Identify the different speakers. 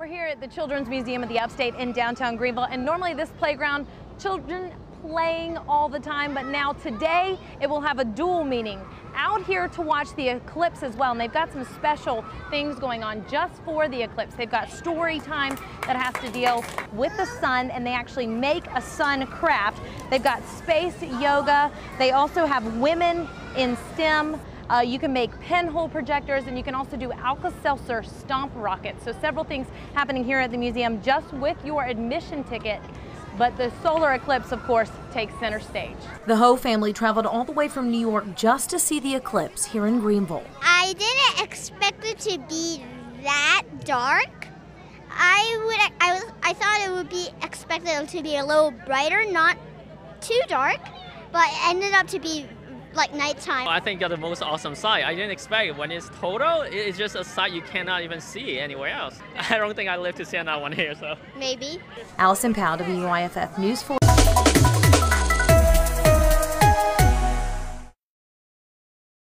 Speaker 1: We're here at the Children's Museum of the Upstate in downtown Greenville, and normally this playground, children playing all the time, but now today it will have a dual meaning. Out here to watch the eclipse as well, and they've got some special things going on just for the eclipse. They've got story time that has to deal with the sun, and they actually make a sun craft. They've got space yoga. They also have women in STEM. Uh, you can make pinhole projectors and you can also do Alka-Seltzer stomp rockets. So several things happening here at the museum just with your admission ticket. But the solar eclipse, of course, takes center stage.
Speaker 2: The Ho family traveled all the way from New York just to see the eclipse here in Greenville.
Speaker 3: I didn't expect it to be that dark. I would I was I thought it would be expected to be a little brighter, not too dark, but it ended up to be like nighttime.
Speaker 4: I think you're the most awesome sight. I didn't expect it. When it's total, it's just a sight you cannot even see anywhere else. I don't think I live to see another one here, so.
Speaker 3: Maybe.
Speaker 2: Allyson Powell, WYFF News 4.